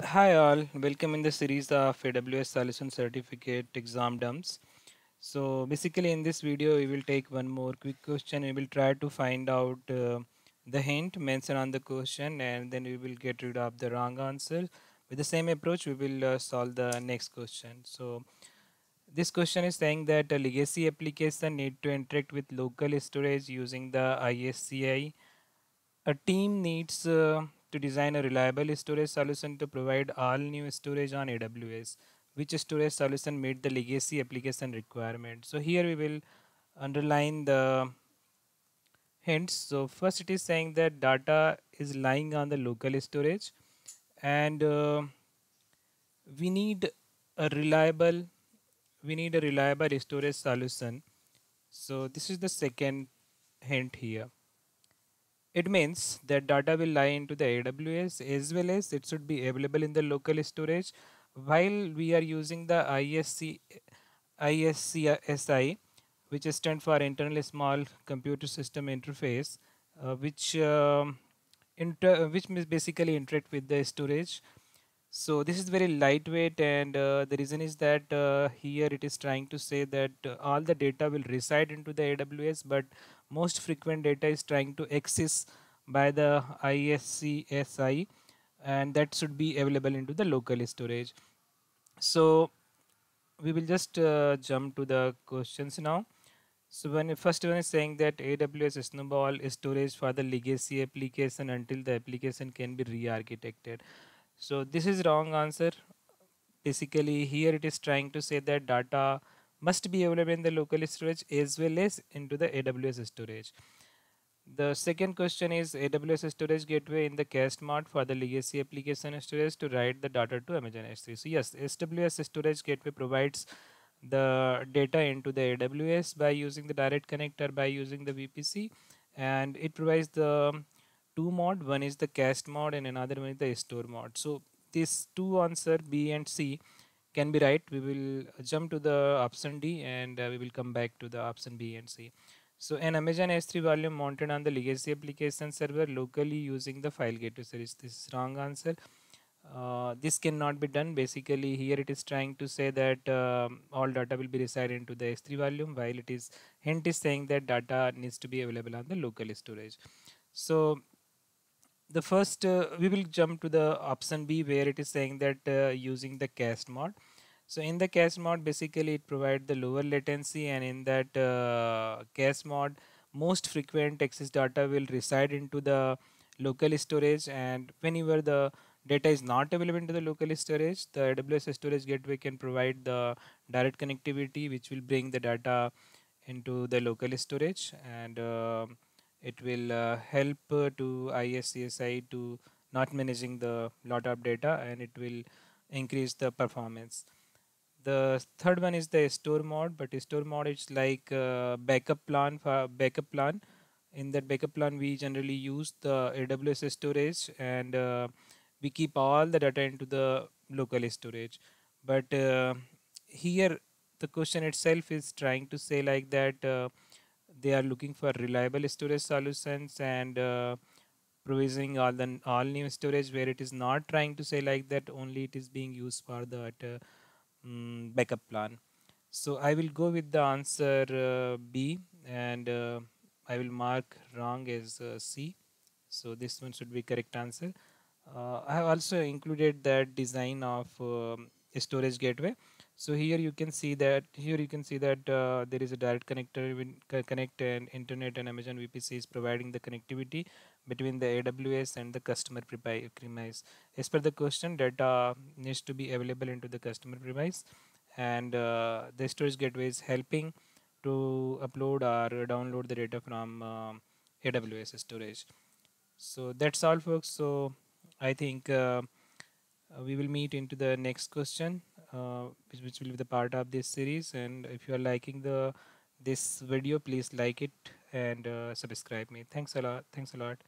Hi all, welcome in the series of AWS Solution Certificate exam dumps. So basically in this video we will take one more quick question. We will try to find out uh, the hint mentioned on the question and then we will get rid of the wrong answer. With the same approach we will uh, solve the next question. So this question is saying that a legacy application need to interact with local storage using the ISCSI. A team needs uh, to design a reliable storage solution to provide all new storage on AWS. Which storage solution meet the legacy application requirement? So here we will underline the hints. So first it is saying that data is lying on the local storage and uh, we need a reliable we need a reliable storage solution. So this is the second hint here. It means that data will lie into the AWS as well as it should be available in the local storage. While we are using the ISC, ISCSI which stands for Internal Small Computer System Interface uh, which uh, inter which basically interact with the storage so this is very lightweight and uh, the reason is that uh, here it is trying to say that uh, all the data will reside into the AWS but most frequent data is trying to access by the ISCSI and that should be available into the local storage. So we will just uh, jump to the questions now. So when first one is saying that AWS Snowball is storage for the legacy application until the application can be re-architected so this is wrong answer. Basically here it is trying to say that data must be available in the local storage as well as into the AWS storage. The second question is AWS storage gateway in the cached mode for the legacy application storage to write the data to Amazon S3 so yes AWS storage gateway provides the data into the AWS by using the direct connector by using the VPC and it provides the two mode one is the cached mode and another one is the store mode so these two answer b and c can be right. We will jump to the option d and uh, we will come back to the option b and c. So an amazon s3 volume mounted on the legacy application server locally using the file gateway service. This is wrong answer. Uh, this cannot be done. Basically here it is trying to say that uh, all data will be resided into the s3 volume while it is hint is saying that data needs to be available on the local storage. So the first uh, we will jump to the option B where it is saying that uh, using the cached mode so in the cached mode basically it provides the lower latency and in that uh, cached mode most frequent access data will reside into the local storage and whenever the data is not available into the local storage the AWS storage gateway can provide the direct connectivity which will bring the data into the local storage and uh, it will uh, help uh, to ISCSI to not managing the lot of data and it will increase the performance. The third one is the store mode, but store mode is like uh, backup plan for backup plan. In that backup plan, we generally use the AWS storage and uh, we keep all the data into the local storage. But uh, here, the question itself is trying to say like that uh, they are looking for reliable storage solutions and uh, provisioning all the all new storage where it is not trying to say like that only it is being used for that uh, um, backup plan. So i will go with the answer uh, b and uh, i will mark wrong as uh, c. So this one should be correct answer. Uh, i have also included that design of um, storage gateway so here you can see that here you can see that uh, there is a direct connector connect and internet and Amazon VPC is providing the connectivity between the AWS and the customer premise. As per the question, data needs to be available into the customer premise, and uh, the storage gateway is helping to upload or download the data from uh, AWS storage. So that's all, folks. So I think uh, we will meet into the next question which, which will be the part of this series. And if you are liking the this video please like it and uh, subscribe me. Thanks a lot. Thanks a lot